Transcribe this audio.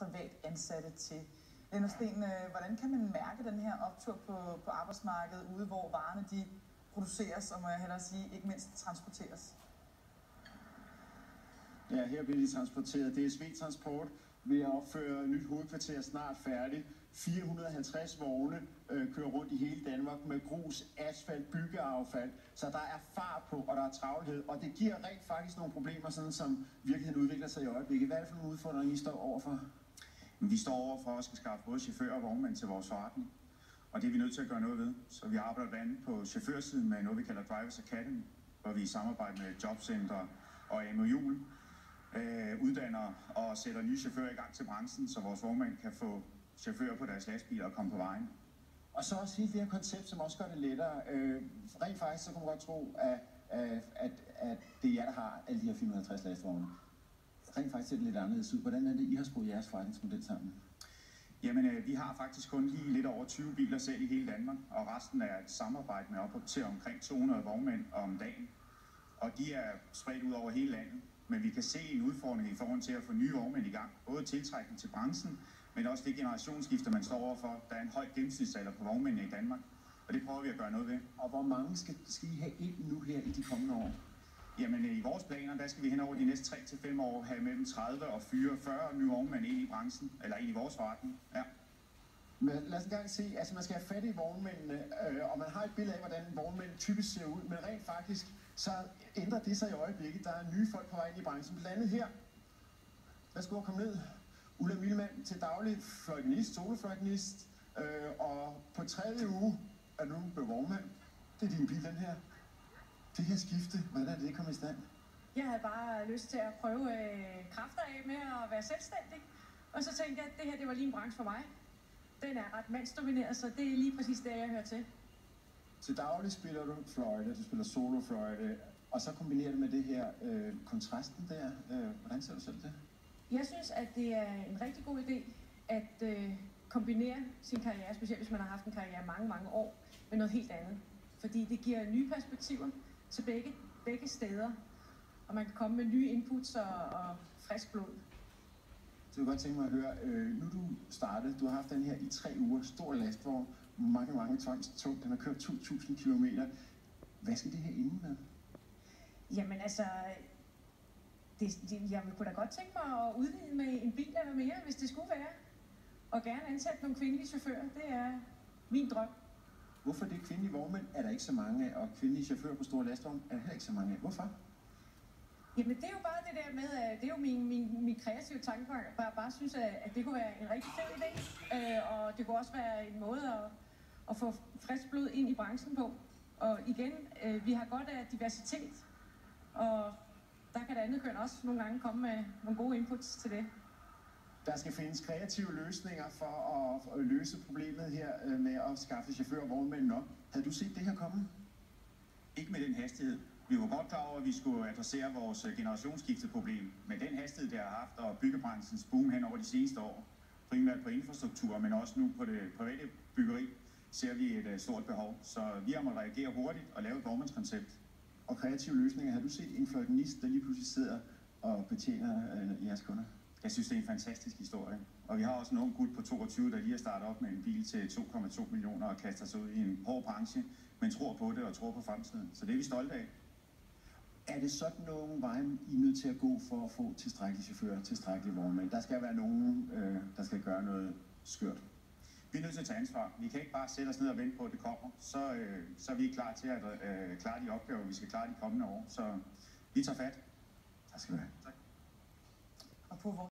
privat ansatte til. Lennart Sten, øh, hvordan kan man mærke den her optur på, på arbejdsmarkedet ude, hvor varerne de produceres, og må jeg hellere sige, ikke mindst transporteres? Ja, her bliver de transporteret. DSV Transport vil opføre nyt hovedkvarter snart færdigt. 450 vogne øh, kører rundt i hele Danmark med grus, asfalt, byggeaffald. Så der er fart på, og der er travlhed. Og det giver rent faktisk nogle problemer, sådan som virkeligheden udvikler sig i øjeblikket. Hvad er det for nogle udfordringer, I står overfor? Vi står overfor at skal skaffe både chauffører og vognmænd til vores forretning. Og det er vi nødt til at gøre noget ved. Så vi arbejder blandt andet på chaufførsiden med noget, vi kalder Drivers Academy, hvor vi i samarbejde med Jobcenter og AMO Jul øh, uddanner og sætter nye chauffører i gang til branchen, så vores vognmænd kan få chauffører på deres lastbiler og komme på vejen. Og så også hele det her koncept, som også gør det lettere. Øh, rent faktisk, så kan man godt tro, at, at, at, at det er jer, der har alle de her 450 lastvogne. Rent faktisk ser lidt anderledes ud. Hvordan er det, I har skruet jeres forretningsmodel sammen? Jamen, øh, vi har faktisk kun lige lidt over 20 biler selv i hele Danmark, og resten er et samarbejde med op til omkring 200 vognmænd om dagen. Og de er spredt ud over hele landet. Men vi kan se en udfordring i forhold til at få nye vognmænd i gang. Både tiltrækning til branchen, men også det generationsskifte, man står overfor. Der er en høj gennemsnitsalder på vognmændene i Danmark, og det prøver vi at gøre noget ved. Og hvor mange skal, skal I have ind nu her i de kommende år? Jamen øh, i vores planer, der skal vi hen over de næste 3-5 år have mellem 30 og 40 nye vognmænd ind i branchen, eller ind i vores forretning. Ja. Men lad os engang se, altså man skal have fat i vognmændene, øh, og man har et billede af, hvordan vognmænd typisk ser ud, men rent faktisk, så ændrer det sig i øjeblikket. Der er nye folk på vej ind i branchen, blandt andet her. Værsgo at komme ned. Ulla Milman til daglig fløjtenist, solofløjtenist, øh, og på tredje uge er du blevet vognmand. Det er din bil, den her. Det her skifte, hvordan er det, det kommet i stand? Jeg havde bare lyst til at prøve øh, kræfter af med at være selvstændig. Og så tænkte jeg, at det her det var lige en branche for mig. Den er ret mandsdomineret, så det er lige præcis det, jeg hører til. Til daglig spiller du fløjte, du spiller solofløjte, og så kombinerer det med det her øh, kontrasten der. Øh, hvordan ser du selv det? Jeg synes, at det er en rigtig god idé at øh, kombinere sin karriere, specielt hvis man har haft en karriere mange, mange år, med noget helt andet. Fordi det giver nye perspektiver til begge, begge steder, og man kan komme med nye inputs og, og frisk blod. Så jeg kunne godt tænke mig at høre, øh, nu du startede, du har haft den her i tre uger, stor lastvogn, mange, mange tons tung, den har kørt 2.000 km. Hvad skal det her inde med? Jamen altså, det, det, jeg kunne da godt tænke mig at udvide med en bil eller mere, hvis det skulle være. Og gerne ansætte nogle kvindelige chauffører. Det er min drøm. Hvorfor det kvindelige vognmænd er der ikke så mange af, og kvindelige chauffører på store lastvogn er der heller ikke så mange af. Hvorfor? Jamen det er jo bare det der med, at det er jo min, min, min kreative tanke, bare, bare synes, at det kunne være en rigtig fed idé. Øh, og det kunne også være en måde at, at få frisk blod ind i branchen på. Og igen, øh, vi har godt af diversitet, og der kan det andet køn også nogle gange komme med nogle gode inputs til det. Der skal findes kreative løsninger for at løse problemet her øh, med at skaffe chauffører og vognmænd nok. Havde du set det her komme? Ikke med den hastighed. Vi var godt klar over, at vi skulle adressere vores øh, generationsskifteproblem med den hastighed, det har haft, og byggebranchens boom hen over de seneste år, primært på infrastruktur, men også nu på det private byggeri, ser vi et øh, stort behov. Så vi har måttet reagere hurtigt og lave et vognmandskoncept. Og kreative løsninger. Har du set en fløjtenist, der lige pludselig sidder og betjener øh, jeres kunder? Jeg synes, det er en fantastisk historie. Og vi har også en ung gut på 22, der lige har startet op med en bil til 2,2 millioner og kaster sig ud i en hård branche, men tror på det og tror på fremtiden. Så det er vi stolte af. Er det sådan nogle veje, I er nødt til at gå for at få tilstrækkelige chauffører, tilstrækkelige vognmænd? Der skal være nogen, øh, der skal gøre noget skørt. Vi er nødt til at tage ansvar. Vi kan ikke bare sætte os ned og vente på, at det kommer. Så, øh, så er vi ikke klar til at øh, klare de opgaver, vi skal klare de kommende år. Så vi tager fat. Tak skal du have. Tak. Og på